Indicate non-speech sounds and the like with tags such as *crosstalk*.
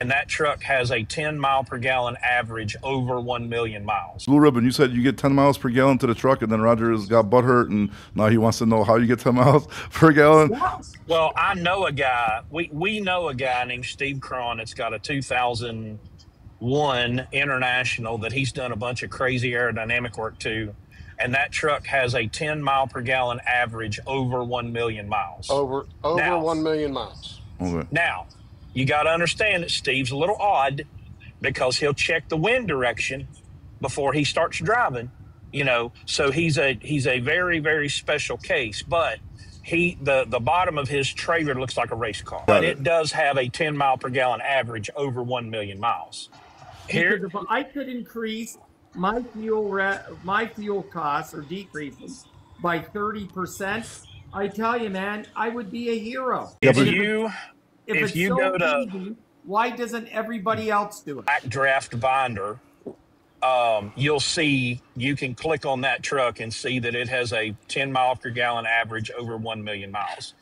and that truck has a 10 mile per gallon average over 1 million miles. Blue Ribbon, you said you get 10 miles per gallon to the truck, and then Rogers got butthurt, and now he wants to know how you get 10 *laughs* miles per gallon. Well, I know a guy, we, we know a guy named Steve Cron that's got a 2001 International that he's done a bunch of crazy aerodynamic work to. And that truck has a 10 mile per gallon average over 1 million miles. Over over Now- one million miles. Okay. Now, you got to understand that Steve's a little odd because he'll check the wind direction before he starts driving. You know, so he's a he's a very very special case. But he the the bottom of his trailer looks like a race car, but it. it does have a 10 mile per gallon average over 1 million miles. Here, Because if I could increase my fuel re- my fuel costs or decrease them by thirty percent, I tell you, man, I would be a hero. if but- you If, if it's you so go to- easy, why doesn't everybody else do it? backdraft binder, um, you'll see you can click on that truck and see that it has a 10 mile per gallon average over 1 million miles.